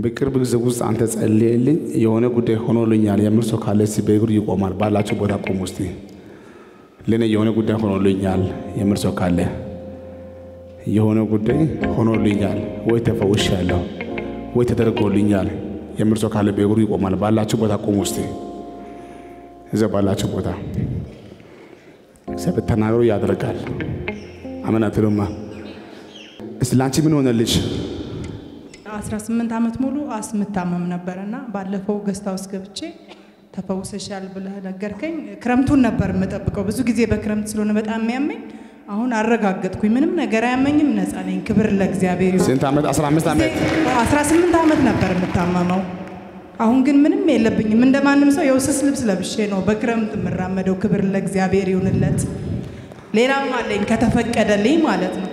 በቅርብ ጊዜ ውስጥ አንተ ጸልየልኝ የሆነ ጉዳይ ሆኖልኛል የምል ሰው ካለ እስቲ በእግሩ ይቆማል። ባላችሁ ቦታ ቆሙ። እስቲ ለእኔ የሆነ ጉዳይ ሆኖልኛል የምል ሰው ካለ የሆነ ጉዳይ ሆኖልኛል ወይ ተፈውሻለሁ ወይ ተደርጎልኛል የምል ሰው ካለ በእግሩ ይቆማል። ባላችሁ ቦታ ቆሙ። እስቲ እዚያ ባላችሁ ቦታ እግዚአብሔር ተናግሮ ያደርጋል። አሜን አትሉማ? እስቲ ላንቺ ምን ሆነልሽ? 18 ዓመት ሙሉ አስምታመም ነበረና ባለፈው ገስታ ውስጥ ገብቼ ተፈውሰሻል ብለህ ነገርከኝ። ክረምቱን ነበር የምጠብቀው። ብዙ ጊዜ በክረምት ስለሆነ በጣም የሚያመኝ አሁን አረጋገጥኩኝ። ምንም ነገር አያመኝም፣ ነፃ ነኝ። ክብር ለእግዚአብሔር ይሁን። ስንት ዓመት? 15 ዓመት 18 ዓመት ነበር የምታመመው። አሁን ግን ምንም የለብኝም። እንደ ማንም ሰው የውስስ ልብስ ለብሼ ነው በክረምት የምራመደው። ክብር ለእግዚአብሔር ይሁንለት። ሌላም አለኝ ከተፈቀደልኝ ማለት ነው።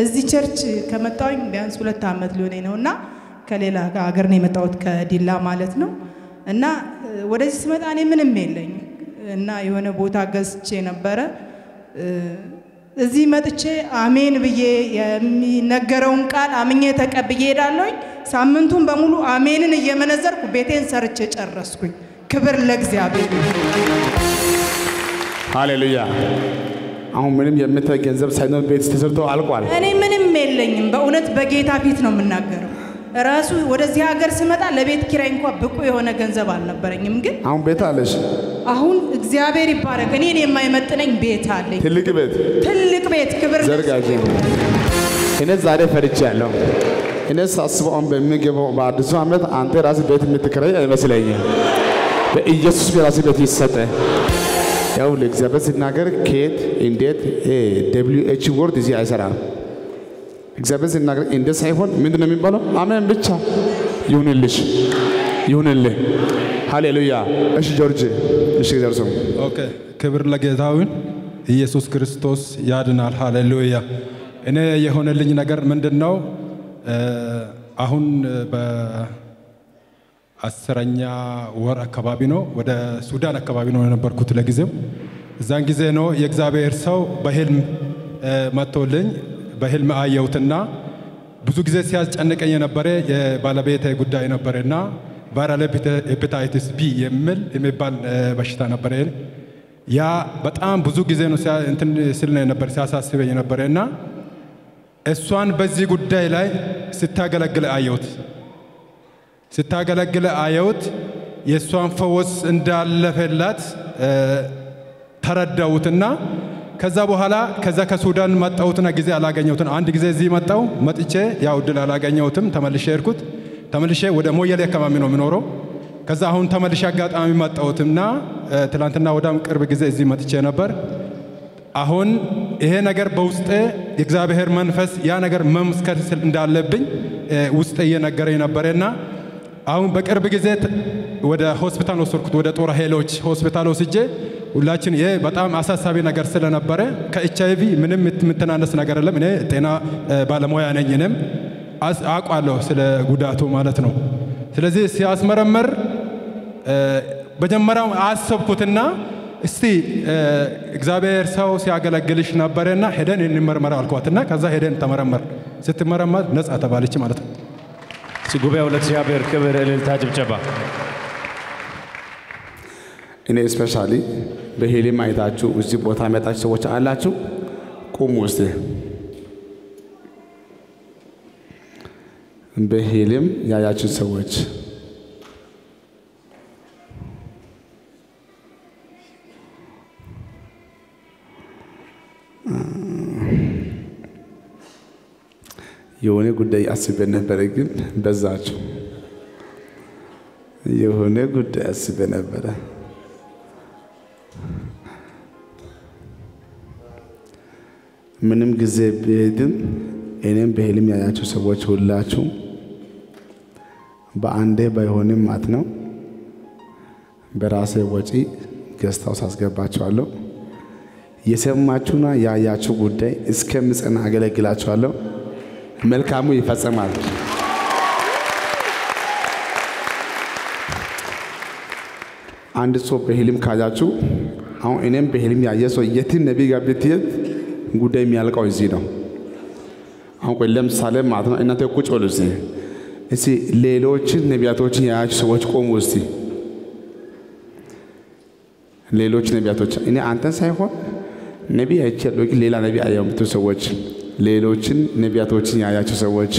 እዚህ church ከመጣሁኝ ቢያንስ ሁለት ዓመት ሊሆነኝ ነው እና ከሌላ ሀገር ነው የመጣሁት ከዲላ ማለት ነው። እና ወደዚህ ስመጣ እኔ ምንም የለኝም እና የሆነ ቦታ ገዝቼ ነበረ። እዚህ መጥቼ አሜን ብዬ የሚነገረውን ቃል አምኜ ተቀብዬ ሄዳለሁኝ። ሳምንቱን በሙሉ አሜንን እየመነዘርኩ ቤቴን ሰርቼ ጨረስኩኝ። ክብር ለእግዚአብሔር ሃሌሉያ። አሁን ምንም የምታይ ገንዘብ ሳይኖር ቤት ተሰርቶ አልቋል። እኔ ምንም የለኝም። በእውነት በጌታ ፊት ነው የምናገረው። ራሱ ወደዚህ ሀገር ስመጣ ለቤት ኪራይ እንኳ ብቁ የሆነ ገንዘብ አልነበረኝም። ግን አሁን ቤት አለሽ፣ አሁን እግዚአብሔር ይባረክ እኔን የማይመጥነኝ ቤት አለኝ። ትልቅ ቤት ትልቅ ቤት ክብር ዘርጋጅ። እኔ ዛሬ ፈርቼ ያለሁ እኔ ሳስበው በሚገባው በአዲሱ ዓመት አንተ ራስህ ቤት የምትከራይ አይመስለኝም። በኢየሱስ የራስ ቤት ይሰጠ። ያው ለእግዚአብሔር ሲናገር ከየት እንዴት ደብሊው ኤች ወርድ እዚህ አይሰራም። እግዚአብሔር ሲናገር እንዴት ሳይሆን ምንድን ነው የሚባለው? አሜን ብቻ ይሁንልሽ፣ ይሁንልህ። ሃሌሉያ። እሺ ጆርጅ፣ እሺ ደርሶ okay፣ ክብር ለጌታ ይሁን። ኢየሱስ ክርስቶስ ያድናል። ሃሌሉያ። እኔ የሆነልኝ ነገር ምንድን ነው? አሁን በአስረኛ ወር አካባቢ ነው ወደ ሱዳን አካባቢ ነው የነበርኩት ለጊዜው። እዛን ጊዜ ነው የእግዚአብሔር ሰው በህልም መጥቶልኝ በህልም አየሁትና ብዙ ጊዜ ሲያስጨንቀኝ የነበረ የባለቤቴ ጉዳይ ነበረና viral hepatitis B የሚል የሚባል በሽታ ነበረ። ያ በጣም ብዙ ጊዜ ነው እንትን ስል ነበር ሲያሳስበኝ ነበረና እሷን በዚህ ጉዳይ ላይ ስታገለግል አየሁት። ስታገለግል አየሁት። የእሷን ፈወስ እንዳለፈላት ተረዳሁትና ከዛ በኋላ ከዛ ከሱዳን መጣሁትና ጊዜ አላገኘሁትን አንድ ጊዜ እዚህ መጣሁ። መጥቼ ያው እድል አላገኘሁትም። ተመልሼ ሄድኩት። ተመልሼ ወደ ሞየሌ አካባቢ ነው የሚኖረው። ከዛ አሁን ተመልሼ አጋጣሚ መጣሁትና ትላንትና ወዳም ቅርብ ጊዜ እዚህ መጥቼ ነበር። አሁን ይሄ ነገር በውስጤ የእግዚአብሔር መንፈስ ያ ነገር መመስከር እንዳለብኝ ውስጤ እየነገረኝ ነበረና አሁን በቅርብ ጊዜ ወደ ሆስፒታል ወሰድኩት። ወደ ጦር ኃይሎች ሆስፒታል ወስጄ ሁላችን ይሄ በጣም አሳሳቢ ነገር ስለነበረ ከኤች አይ ቪ ምንም የምተናነስ ነገር የለም። እኔ ጤና ባለሙያ ነኝ። እኔም አውቃለሁ ስለ ጉዳቱ ማለት ነው። ስለዚህ ሲያስመረመር መጀመሪያው አሰብኩትና እስቲ እግዚአብሔር ሰው ሲያገለግልሽ ነበረና ሄደን እንመርመር አልኳትና ከዛ ሄደን ተመረመር። ስትመረመር ነጻ ተባለች ማለት ነው። ጉባኤው ለእግዚአብሔር ክብር፣ እልልታ፣ ጭብጨባ። እኔ ስፔሻሊ በሄሊም አይታችሁ እዚህ ቦታ መጣችሁ ሰዎች አላችሁ፣ ቁሙ ውስጥ በሄሊም ያያችሁ ሰዎች የሆነ ጉዳይ አስቤ ነበረ፣ ግን በዛችሁ። የሆነ ጉዳይ አስቤ ነበረ። ምንም ጊዜ ብሄድም እኔም በህልም ያያችሁ ሰዎች ሁላችሁ በአንዴ ባይሆንም ማለት ነው በራሴ ወጪ ገዝታ ውስጥ አስገባችኋለሁ። የሰማችሁና ያያችሁ ጉዳይ እስከምጸና አገለግላችኋለሁ። መልካሙ ይፈጸማል። አንድ ሰው በህልም ካያችሁ አሁን እኔም በህልም ያየ ሰው የትም ነቢይ ጋር ብትሄድ ጉዳይ የሚያልቀው እዚህ ነው። አሁን ቆይ ለምሳሌ ማለት ነው እናንተ ቁጭ በሉ እዚህ እስቲ ሌሎችን ነቢያቶችን ያያችሁ ሰዎች ቆሙ እስቲ። ሌሎች ነቢያቶች እኔ አንተን ሳይሆን ነቢይ ግን ሌላ ነቢይ አየሁ ሰዎች፣ ሌሎችን ነቢያቶችን ያያችሁ ሰዎች፣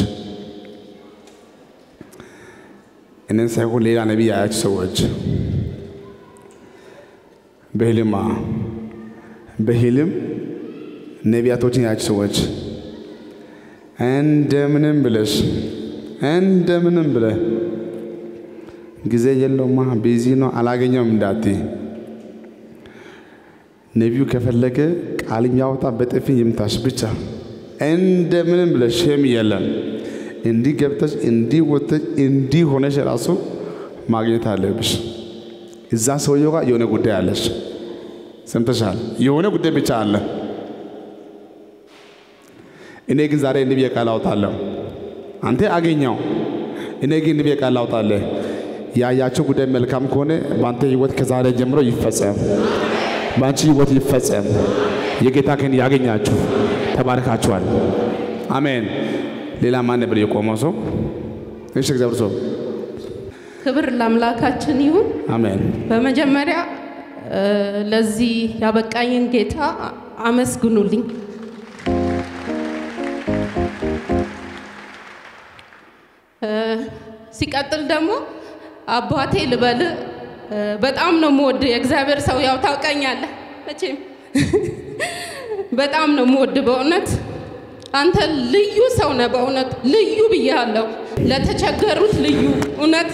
እኔን ሳይሆን ሌላ ነቢይ ያያችሁ ሰዎች በህልማ በህልም ነቢያቶችን ያያችሁ ሰዎች እንደምንም ብለሽ እንደምንም ብለህ ጊዜ የለውማ ቢዚ ነው አላገኘውም እንዳትይ። ነቢዩ ከፈለገ ቃል የሚያወጣ በጥፊ ይምታሽ ብቻ። እንደምንም ብለሽ ሸም የለም እንዲህ ገብተሽ እንዲህ ወጥተሽ እንዲህ ሆነሽ ራሱ ማግኘት አለብሽ። እዛ ሰውየው ጋር የሆነ ጉዳይ አለሽ። ሰምተሻል? የሆነ ጉዳይ ብቻ አለ። እኔ ግን ዛሬ እንዲህ ብዬ ቃል አውጣለሁ። አንተ አገኘው፣ እኔ ግን እንዲህ ብዬ ቃል አውጣለሁ። ያያቸው ጉዳይ መልካም ከሆነ በአንተ ህይወት ከዛሬ ጀምሮ ይፈጸም፣ በአንቺ ህይወት ይፈጸም። የጌታ ክን ያገኛችሁ ተባርካችኋል። አሜን። ሌላ ማን ነበር የቆመው ሰው? እሺ፣ እግዚአብሔር ሰው ክብር ለአምላካችን ይሁን። አሜን። በመጀመሪያ ለዚህ ያበቃኝን ጌታ አመስግኑልኝ። ሲቀጥል ደግሞ አባቴ ልበል በጣም ነው የምወድ የእግዚአብሔር ሰው ያው ታውቀኛለህ መቼም በጣም ነው የምወድ በእውነት አንተ ልዩ ሰው ነህ። በእውነት ልዩ ብያለሁ። ለተቸገሩት ልዩ እውነት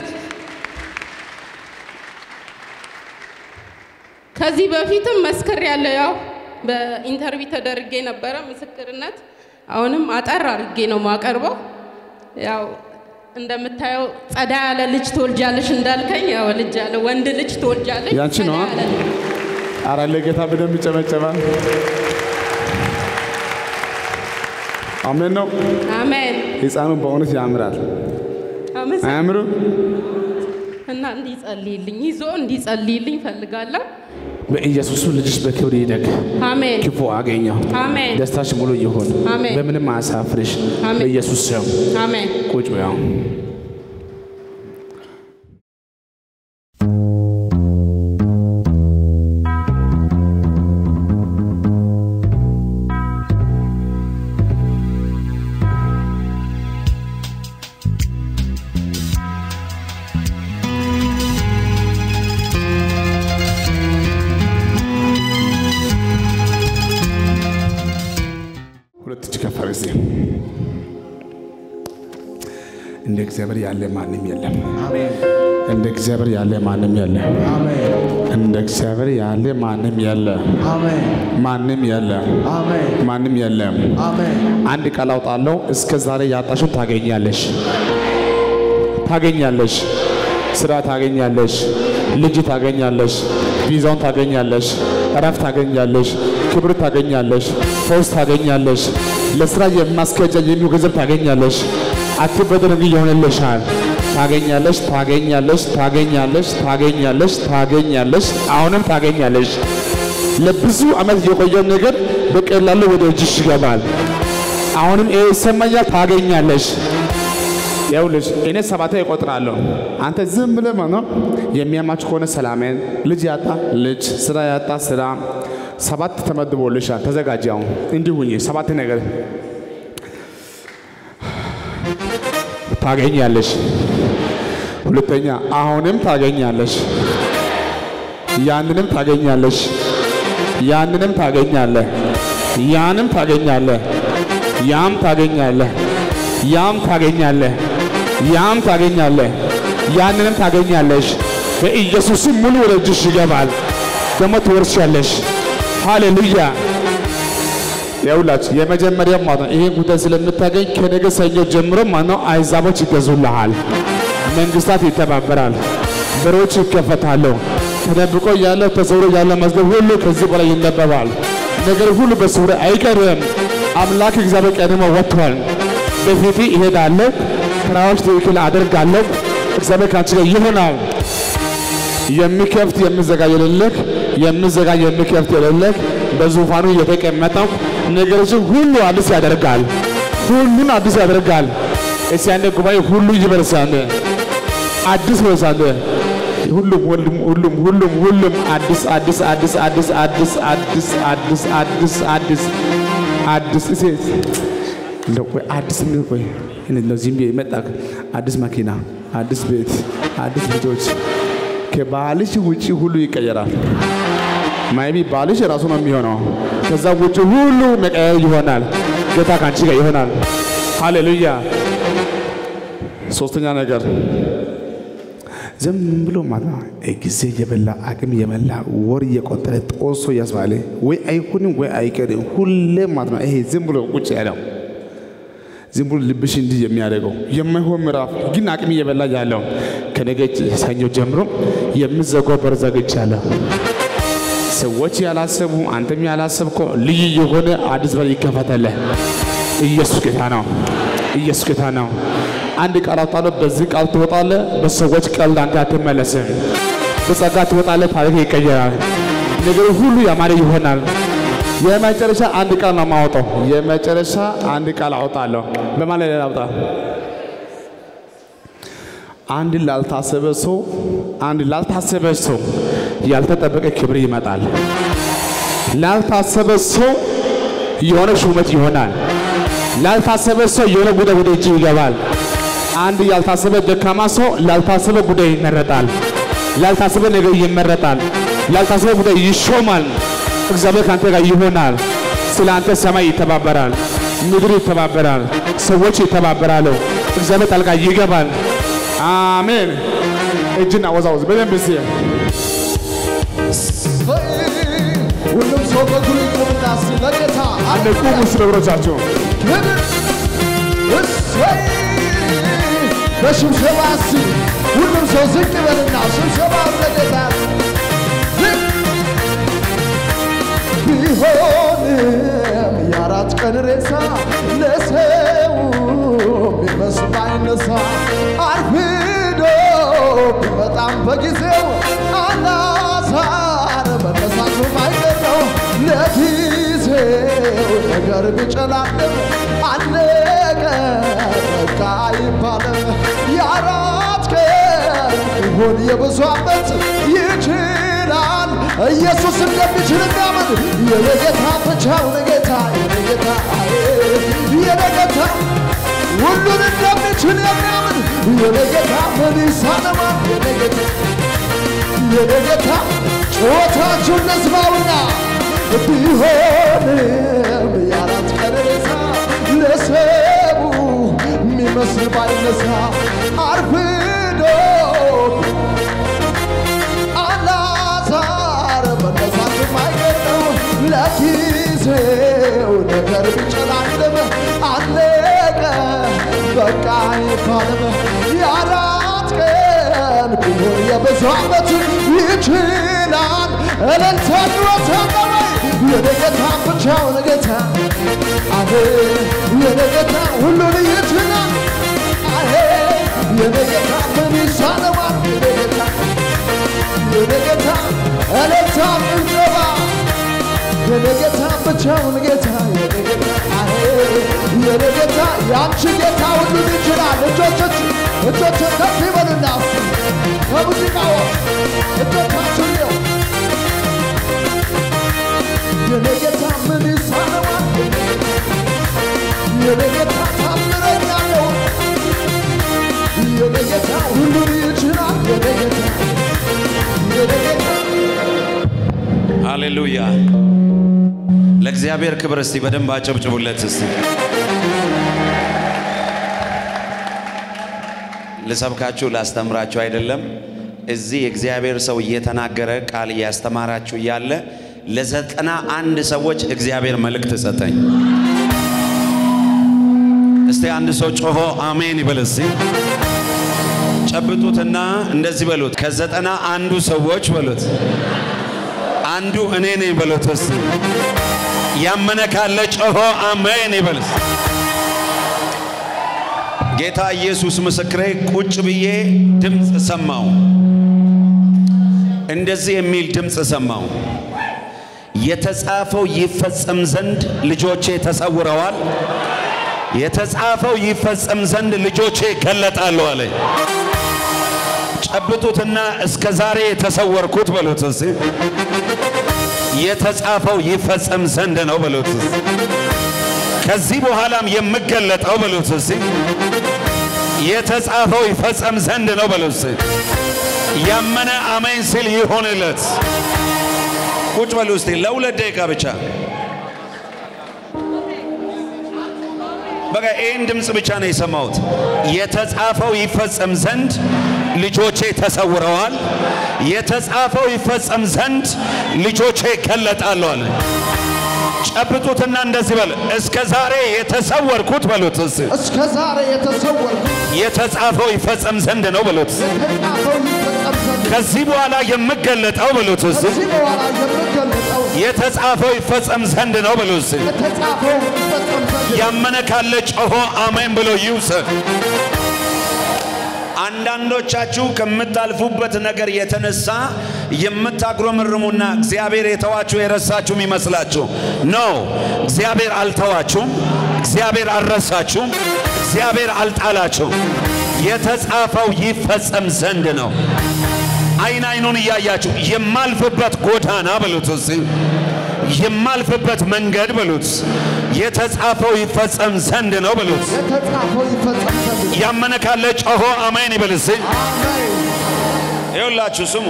ከዚህ በፊትም መስክር ያለ ያው በኢንተርቪው ተደርጌ ነበረ ምስክርነት። አሁንም አጠር አድርጌ ነው ማቀርበው። ያው እንደምታየው ጸዳ ያለ ልጅ ትወልጃለሽ እንዳልከኝ ያው ልጅ ያለ ወንድ ልጅ ትወልጃለሽ። ያንቺ ነዋ? አረ ለጌታ በደንብ ይጨበጨባል። አሜን ነው። አሜን ሕፃኑ በእውነት ያምራል። አያምርም? እና እንዲጸልይልኝ ይዞ እንዲጸልይልኝ ፈልጋለሁ። በኢየሱስ ልጅሽ በክብር ይደግ፣ አሜን ክፉ አገኘው፣ አሜን ደስታሽ ሙሉ ይሁን፣ አሜን። በምንም አያሳፍርሽ። አሜን። በኢየሱስ ስም አሜን። ቁጭ በያው። ያለ ማንም የለም። እንደ እግዚአብሔር ያለ ማንም የለም። እንደ እግዚአብሔር ያለ ማንም የለም። ማንም የለም። ማንም የለም። አንድ ቃል አውጣለሁ። እስከ ዛሬ ያጣሽው ታገኛለሽ፣ ታገኛለሽ። ስራ ታገኛለሽ፣ ልጅ ታገኛለሽ፣ ቪዛውን ታገኛለሽ፣ እረፍት ታገኛለሽ፣ ክብር ታገኛለሽ፣ ፈውስ ታገኛለሽ፣ ለስራ የማስኬጃ የሚሆን ገንዘብ ታገኛለሽ። አትበደር እንጂ ይሆንልሻል። ታገኛለሽ፣ ታገኛለሽ፣ ታገኛለሽ፣ ታገኛለሽ፣ ታገኛለሽ፣ አሁንም ታገኛለሽ። ለብዙ ዓመት የቆየው ነገር በቀላሉ ወደ እጅሽ ይገባል። አሁንም ይሄ ይሰማኛል። ታገኛለሽ። ይኸውልሽ እኔ ሰባታ ይቆጥራለሁ። አንተ ዝም ብለህ ነው የሚያማች ከሆነ ሰላሜን፣ ልጅ ያጣ ልጅ፣ ስራ ያጣ ስራ፣ ሰባት ተመድቦልሻል። ተዘጋጂ። አሁን እንዲህ ሁኚ። ሰባት ነገር ታገኛለሽ። ሁለተኛ አሁንም ታገኛለሽ። ያንንም ታገኛለሽ። ያንንም ታገኛለህ። ያንም ታገኛለህ። ያም ታገኛለህ። ያም ታገኛለህ። ያም ታገኛለህ። ያንንም ታገኛለሽ። በኢየሱስም ሙሉ ወደ እጅሽ ይገባል። ደግሞ ትወርሻለሽ። ሃሌሉያ። ይኸውላችሁ የመጀመሪያው ማለት ነው ይሄን ጉዳይ ስለምታገኝ ከነገ ሰኞ ጀምሮ ማለት ነው አሕዛቦች ይገዙልሃል፣ መንግስታት ይተባበራል፣ በሮች ይከፈታሉ። ተደብቆ ያለ ተሰውሮ ያለ መዝገብ ሁሉ ከዚህ በላይ ይነበባል። ነገር ሁሉ በስውር አይቀርም። አምላክ እግዚአብሔር ቀድሞ ወጥቷል። በፊት ይሄዳለሁ፣ ስራዎች ትክክል አደርጋለሁ። እግዚአብሔር ከአንቺ ጋር ይሆናል። የሚከፍት የሚዘጋ የሌለህ የሚዘጋ የሚከፍት የሌለህ በዙፋኑ የተቀመጠው ነገሮችን ሁሉ አዲስ ያደርጋል። ሁሉን አዲስ ያደርጋል። እስቲ አንድ ጉባኤ ሁሉ ይበርሳል። አዲስ በርሳል። ሁሉም ሁሉም ሁሉም ሁሉም ሁሉም አዲስ አዲስ አዲስ አዲስ አዲስ አዲስ አዲስ አዲስ አዲስ አዲስ እሴ እንደው አዲስ ምን ቆይ እንደው ዝም ብዬ መጣ አዲስ መኪና፣ አዲስ ቤት፣ አዲስ ልጆች ከባልሽ ውጪ ሁሉ ይቀየራል። ማይቢ ባልሽ ራሱ ነው የሚሆነው። ከዛ ውጪ ሁሉ መቀየር ይሆናል። ጌታ ካንቺ ጋር ይሆናል። ሃሌሉያ። ሶስተኛ ነገር ዝም ብሎ ማለት ጊዜ የበላ አቅም የበላ ወር እየቆጠረ ጦሶ እያስባለ ወይ አይሆንም ወይ አይቀርም ሁሌ ማለት ነው። ይሄ ዝም ብሎ ቁጭ ያለው ዝም ብሎ ልብሽ እንዲህ የሚያደርገው የማይሆን ምዕራፍ ግን አቅም እየበላ ያለው ከነገ ሰኞ ጀምሮ የምዘጋው በር ዘግቻለሁ። ሰዎች ያላሰቡ አንተም ያላሰብከው ልዩ የሆነ አዲስ በር ይከፈተልህ። ኢየሱስ ጌታ ነው። ኢየሱስ ጌታ ነው። አንድ ቃል አውጣለሁ። በዚህ ቃል ትወጣለህ። በሰዎች ቀልድ አንተ አትመለስም። በጸጋ ትወጣለህ። ታሪክ ይቀየራል። ነገር ሁሉ ያማረ ይሆናል። የመጨረሻ አንድ ቃል ነው የማወጣው። የመጨረሻ አንድ ቃል አወጣለሁ። በማለት ላይ አውጣ። አንድ ላልታሰበ ሰው አንድ ላልታሰበ ሰው ያልተጠበቀ ክብር ይመጣል። ላልታሰበ ሰው የሆነ ሹመት ይሆናል። ላልታሰበ ሰው የሆነ ጉዳይ ወደ እጅ ይገባል። አንድ ያልታሰበ ደካማ ሰው ላልታሰበ ጉዳይ ይመረጣል። ላልታሰበ ነገር ይመረጣል። ላልታሰበ ጉዳይ ይሾማል። እግዚአብሔር ከአንተ ጋር ይሆናል። ስለ አንተ ሰማይ ይተባበራል፣ ምድር ይተባበራል፣ ሰዎች ይተባበራሉ። እግዚአብሔር ጣልቃ ይገባል። አሜን። እጅን አወዛወዝ በደንብ እስኪ ሁሉም ሰው በእግሩ እስኪ ለጌታ አንድ ቁሙ እሰይ በሽብሸባ እስኪ ሁሉም ሰው ዝቅ በልና ሽብሸባ ለጌታ ቢሆንም የአራት ቀን ሬሳ ለሰው ቢመስል አይነሳ አርፍዶ ቢመጣም በጊዜው አላዛር መነሳቱ ማይቀር ነው። ለጊዜው ነገር ቢጨላልም አለቀ በቃ አይባልም። የአራት ቀን ይሁን የብዙ ዓመት ኢየሱስ እንደሚችል እናመን። የኔ ጌታ ፈቻው ጌታ የኔ ሁሉን እንደሚችል የሚያምን የኔ ጌታ በሊሳነ ማን የኔ ጩኸታችሁን ነስማውና ቢሆንም የአራት ቀን ሬሳ ለሰቡ የሚመስል ባይነሳ አርፍ ጊዜው ነገር ቢጨላለም አለቀ። በቃ ይፋለም የአራት ቀን ቢሆን የብዙ ዓመት ይችላል። እልልታ ይወታጠባይ የኔ ብቻውን ጌታ። አሄ የኔ ሁሉን ይችላል። አሄ የኔ ምን ይሳነዋል የኔ ጌታ እልልታ ጭብጨባ የነገታ ብቻውን ጌታ የነገታ አሄ የነገታ ያንቺ ጌታ ሁሉን ይችላል። እጆች እጆች ከፍ ይበሉና እስኪ ከሙዚቃው እጆቻችን ነው የነገታ ምን ይሳነዋል? የነገታ ታምረኛ ነው። የነገታ ሁሉን ይችላል። የነገታ የነገታ ሃሌሉያ! ለእግዚአብሔር ክብር እስቲ በደንብ አጨብጭቡለት እስቲ። ልሰብካችሁ ላስተምራችሁ አይደለም። እዚህ የእግዚአብሔር ሰው እየተናገረ ቃል እያስተማራችሁ እያለ ለዘጠና አንድ ሰዎች እግዚአብሔር መልእክት ሰጠኝ። እስቲ አንድ ሰው ጮሆ አሜን ይበል እስቲ። ጨብጡትና እንደዚህ በሉት፣ ከዘጠና አንዱ ሰዎች በሉት አንዱ እኔ ነኝ በሉት እስቲ። ያመነ ካለ ጮሆ አሜን ይበል እስቲ። ጌታ ኢየሱስ ምስክሬ፣ ቁጭ ብዬ ድምፅ ሰማው። እንደዚህ የሚል ድምፅ ሰማው። የተጻፈው ይፈጸም ዘንድ ልጆቼ ተሰውረዋል። የተጻፈው ይፈጸም ዘንድ ልጆቼ ይገለጣሉ አለኝ። ጨብጡትና እስከ ዛሬ የተሰወርኩት በሉት እስቲ የተጻፈው ይፈጸም ዘንድ ነው በሉት ከዚህ በኋላም የምገለጠው በሉት እስቲ የተጻፈው ይፈጸም ዘንድ ነው በሉት ያመነ አሜን ሲል ይሆንለት። ቁጭ በሉ እስቲ ለሁለት ደቂቃ ብቻ። በቃ ይህን ድምፅ ብቻ ነው የሰማሁት። የተጻፈው ይፈጸም ዘንድ ልጆቼ ተሰውረዋል። የተጻፈው ይፈጸም ዘንድ ልጆቼ ይገለጣሉ አለ። ጨብጡትና እንደዚህ በል፣ እስከ ዛሬ የተሰወርኩት በሉት እስከ ዛሬ የተሰወርኩት የተጻፈው ይፈጸም ዘንድ ነው በሉት። ከዚህ በኋላ የምገለጠው በሉት የተጻፈው ይፈጸም ዘንድ ነው በሉት ያመነ ካለ ጮሆ አሜን ብሎ ይውሰድ። አንዳንዶቻችሁ ከምታልፉበት ነገር የተነሳ የምታጉረመርሙና እግዚአብሔር የተዋችሁ የረሳችሁም ይመስላችሁ። ኖ እግዚአብሔር አልተዋችሁም። እግዚአብሔር አልረሳችሁም። እግዚአብሔር አልጣላችሁም። የተጻፈው ይፈጸም ዘንድ ነው። አይን አይኑን እያያችሁ የማልፍበት ጎዳና በሉት እስቲ የማልፍበት መንገድ በሉት የተጻፈው ይፈጸም ዘንድ ነው በሉት። የተጻፈው ይፈጸም ዘንድ ያመነ ካለ ጮሆ አሜን ይበል እስቲ። አሜን። ይኸውላችሁ ስሙ፣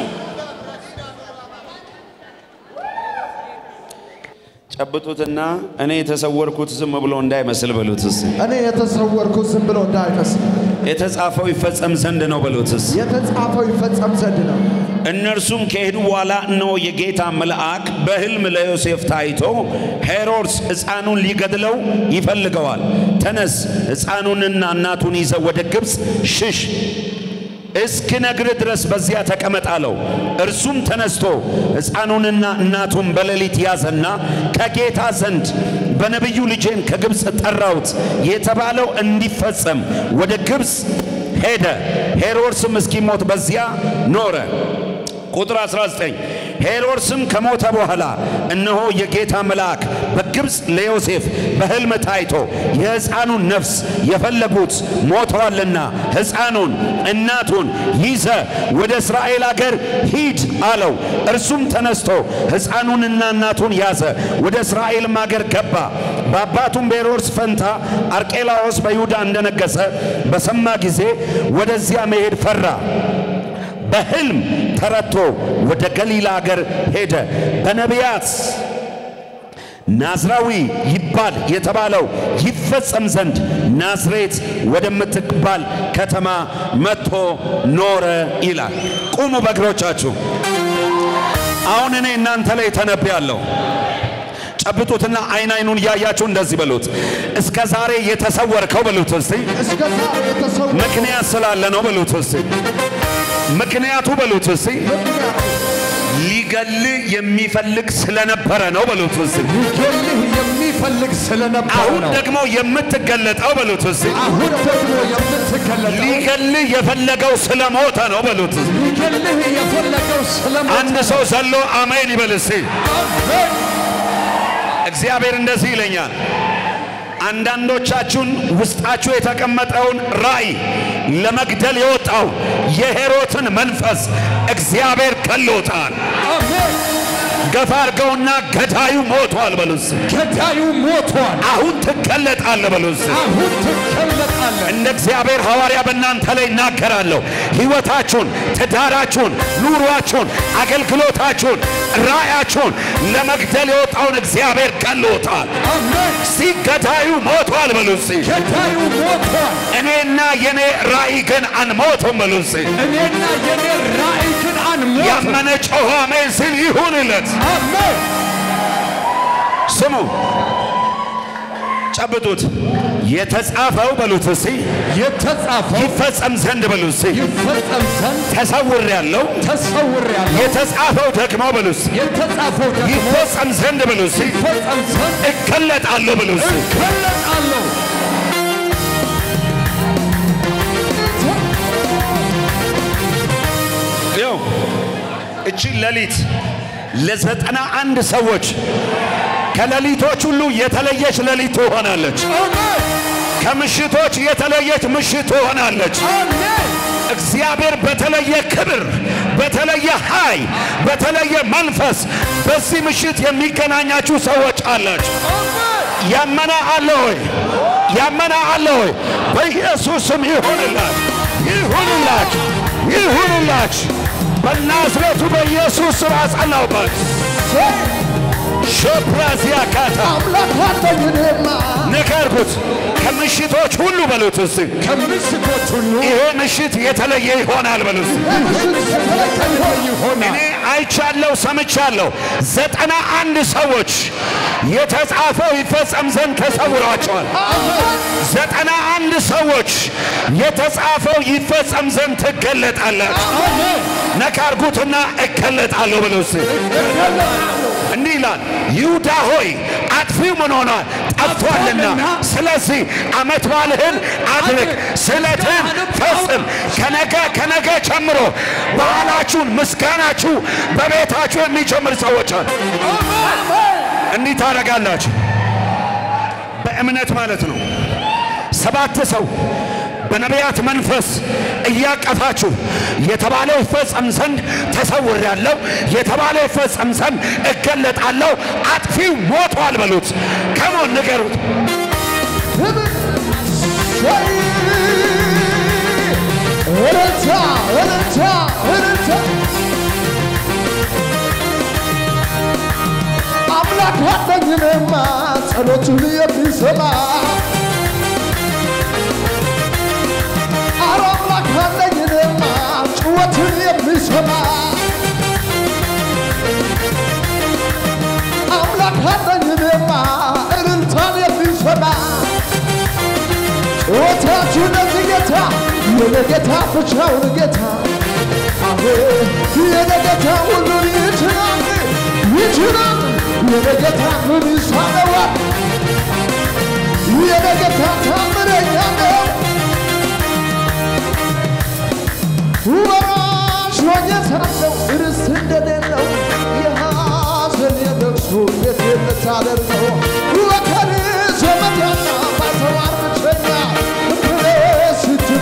ጨብጡትና እኔ የተሰወርኩት ዝም ብሎ እንዳይመስል በሉት እስቲ። እኔ የተሰወርኩት ዝም ብሎ እንዳይመስል የተጻፈው ይፈጸም ዘንድ ነው በሉት እስቲ። የተጻፈው ይፈጸም ዘንድ ነው። እነርሱም ከሄዱ በኋላ እነሆ የጌታ መልአክ በሕልም ለዮሴፍ ታይቶ ሄሮድስ ሕፃኑን ሊገድለው ይፈልገዋል፣ ተነስ፣ ሕፃኑንና እናቱን ይዘው ወደ ግብፅ ሽሽ እስክነግርህ ድረስ በዚያ ተቀመጥ አለው። እርሱም ተነስቶ ሕፃኑንና እናቱን በሌሊት ያዘና ከጌታ ዘንድ በነቢዩ ልጄን ከግብፅ ጠራሁት የተባለው እንዲፈጸም ወደ ግብፅ ሄደ። ሄሮድስም እስኪሞት በዚያ ኖረ። ቁጥር 19 ሄሮድስም ከሞተ በኋላ እነሆ የጌታ መልአክ በግብፅ ለዮሴፍ በሕልም ታይቶ የሕፃኑን ነፍስ የፈለጉት ሞተዋልና ሕፃኑን እናቱን ይዘ ወደ እስራኤል አገር ሂድ አለው። እርሱም ተነስቶ ሕፃኑንና እናቱን ያዘ፣ ወደ እስራኤልም አገር ገባ። በአባቱም በሄሮድስ ፈንታ አርቄላዎስ በይሁዳ እንደነገሰ በሰማ ጊዜ ወደዚያ መሄድ ፈራ። በሕልም ተረቶ ወደ ገሊላ አገር ሄደ። በነቢያት ናዝራዊ ይባል የተባለው ይፈጸም ዘንድ ናዝሬት ወደምትባል ከተማ መጥቶ ኖረ ይላል። ቁሙ በእግሮቻችሁ። አሁን እኔ እናንተ ላይ ተነብያለሁ። ጨብጡትና አይን አይኑን እያያችሁ እንደዚህ በሉት። እስከ ዛሬ የተሰወርከው በሉት እስቲ ምክንያት ስላለ ነው በሉት እስቲ ምክንያቱ በሉት እስቲ። ሊገልህ የሚፈልግ ስለነበረ ነው በሉት እስቲ። ሊገልህ የሚፈልግ ስለነበረ አሁን ደግሞ የምትገለጠው በሉት እስቲ። አሁን ደግሞ የምትገለጠው ሊገልህ የፈለገው ስለሞተ ነው በሉት እስቲ። ሊገልህ የፈለገው ስለሞተ አንድ ሰው ዘሎ አሜን ይበል እስቲ። እግዚአብሔር እንደዚህ ይለኛል አንዳንዶቻችሁን ውስጣችሁ የተቀመጠውን ራእይ ለመግደል የወጣው የሄሮትን መንፈስ እግዚአብሔር ገሎታል። ገፋ አድርገውና ገዳዩ ሞቷል በሉስ። ገዳዩ ሞቷል። አሁን ትገለጣለህ በሉስ። አሁን እንደ እግዚአብሔር ሐዋርያ በእናንተ ላይ እናገራለሁ። ሕይወታችሁን፣ ትዳራችሁን፣ ኑሯችሁን፣ አገልግሎታችሁን፣ ራእያችሁን ለመግደል የወጣውን እግዚአብሔር ገሎታል። አሜን። እስቲ ገዳዩ ሞቷል በሉ እስቲ። ገዳዩ ሞቷል። እኔና የኔ ራእይ ግን አንሞትም በሉ እስቲ። እኔና የኔ ራእይ ግን አንሞትም። ያመነ ጮኸ አሜን ሲል ይሁንለት። አሜን። ስሙ ጨብጡት። የተጻፈው በሉት እስቲ የተጻፈው ይፈጸም ዘንድ በሉ እስቲ። ይፈጸም ዘንድ ተሰውር ያለው ተሰውሬአለሁ። የተጻፈው ደግሞ በሉ እስቲ የተጻፈው ደግሞ ይፈጸም ዘንድ በሉ እስቲ። ይፈጸም ዘንድ እገለጣለሁ በሉ እስቲ። እገለጣለሁ። ይኸው እቺ ሌሊት ለዘጠና አንድ ሰዎች ከሌሊቶች ሁሉ የተለየች ሌሊት ትሆናለች። ከምሽቶች የተለየች ምሽት ትሆናለች። እግዚአብሔር በተለየ ክብር፣ በተለየ ኃይል፣ በተለየ መንፈስ በዚህ ምሽት የሚገናኛችሁ ሰዎች አላችሁ። ያመነ አለ ሆይ? ያመነ አለ ሆይ? በኢየሱስ ስም ይሁንላችሁ፣ ይሁንላችሁ፣ ይሁንላችሁ። በናዝሬቱ በኢየሱስ ስም አጸናውባችሁ። ሾፕራዚያ ካታ አምላክ እኔማ ንገርኩት። ከምሽቶች ሁሉ በሉት እስቲ። ከምሽቶች ሁሉ። ይሄ ምሽት የተለየ ይሆናል በሉት እኔ አይቻለሁ፣ ሰምቻለሁ። ዘጠና አንድ ሰዎች የተጻፈው ይፈጸም ዘንድ ተሰውሯቸዋል። ዘጠና አንድ ሰዎች የተጻፈው ይፈጸም ዘንድ ትገለጣላችሁ። ነካርጉትና እገለጣለሁ እንዲህ ይላል፣ ይሁዳ ሆይ አጥፊው ምን ሆኗል? ጠፍቷልና። ስለዚህ ዓመት በዓልህን አድርግ፣ ስለትህን ፈጽም። ከነገ ከነገ ጀምሮ በዓላችሁን ምስጋናችሁ በቤታችሁ የሚጀምር ሰዎች አሉ። እንዲህ ታደርጋላችሁ፣ በእምነት ማለት ነው። ሰባት ሰው በነቢያት መንፈስ እያቀፋችሁ የተባለው ይፈጸም ዘንድ ተሰውሬያለሁ፣ የተባለው ይፈጸም ዘንድ እገለጣለሁ፣ አጥፊው ሞቷል በሉት። ከሞን ንገሩት። አምላክ እኔማ ጸሎቱን የሚሰማ ለዚህ ጌታ የኔ ጌታ ብቻውን ጌታ አሜን የኔ ጌታ ሁሉን ይችላል ይችላል የኔ ጌታ ምን ይሳነዋል የኔ ጌታ ታምረኛ ነው ወራሽ ሆኜ ሳለሁ ርስት እንደሌለው የሐዘን የለቅሶ ቤት የምታደርገው ወከን ዘመዳና ባይተዋር ብቸኛ እምብሬ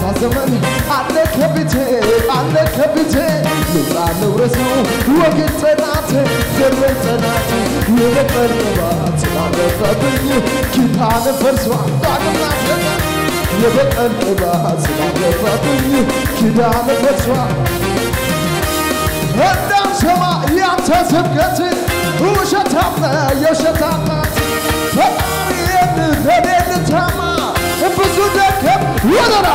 የካሳ ዘመን አለ ከፊቴ አለ ከፊቴ ልጻለው ረሰው ወግን ጠላት ዘመን ጠላት የበቀል ቅባት ስላለፈብኝ ኪዳን ፈርሷል ዳግም ቅባት ስላለፈብኝ ኪዳን ፈርሷል እንዳልሰማ ያንተ ስብከት ውሸታም ነው የውሸታም ናት። ለኔ ልታማ ብዙ ደከም ወረራ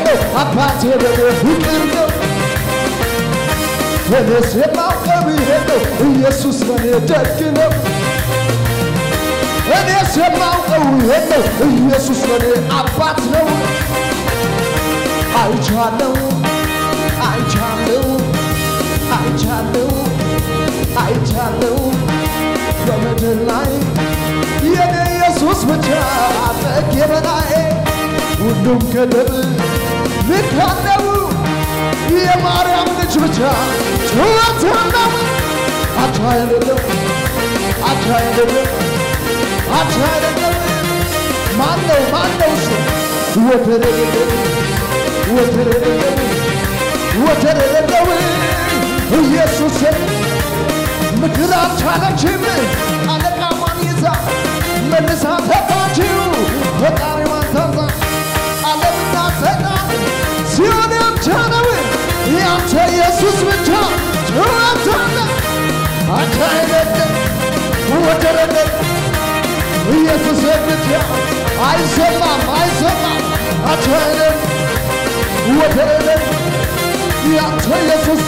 ነው አባቴ በኔ ፍቅር ነው ሰማው ይሄ ነው ኢየሱስ በኔ ደግ ነው እኔ የማውቀው ነው ኢየሱስ ለኔ አባት ነው። አይቻለው አይቻለው አይቻለው አይቻለው በምድር ላይ የኔ ኢየሱስ ብቻ አጠቅ የበላይ ሁሉም ከደብ አለው የማርያም ልጅ ብቻ አለው አቻ የሌለው አቻ የሌለው አቻ አይደለም። ማነው ማነው እሱ ወደር የሌለው ወደር የሌለው ወደር የሌለው ኢየሱስ ምድር አልቻለችም። አለቃዋን ይዛ መልሳ ተፋችው ኢየሱስ ብቻ ጩኸት አለ አቻ አይደለም ወደር የሌለው ኢየሱስ ብቻ አይሰማም አይሰማም አቻይለን ወደረለን ያንተ ኢየሱስ